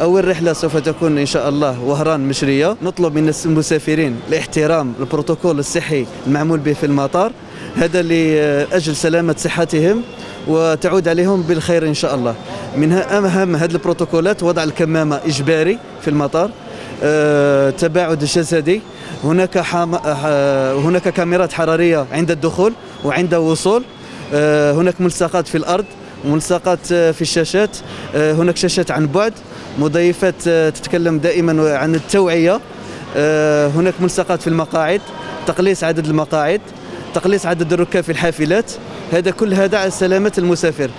أول رحلة سوف تكون إن شاء الله وهران مشرية. نطلب من المسافرين الاحترام البروتوكول الصحي المعمول به في المطار. هذا لأجل سلامة صحتهم وتعود عليهم بالخير إن شاء الله. من أهم هذه البروتوكولات وضع الكمامة إجباري في المطار أه، تباعد جسدي. هناك حام... آه،, أه، هناك كاميرات حرارية عند الدخول وعند الوصول. أه، هناك ملصقات في الأرض. ملصقات في الشاشات. هناك شاشات عن بعد مضيفات تتكلم دائما عن التوعية. هناك ملصقات في المقاعد تقليص عدد المقاعد تقليص عدد الركاب في الحافلات. هذا كل هذا على سلامة المسافر.